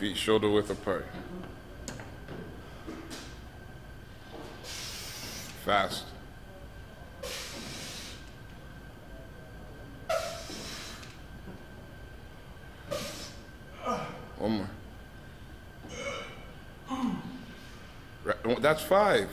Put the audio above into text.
Feet shoulder width apart. Fast. One more. That's five.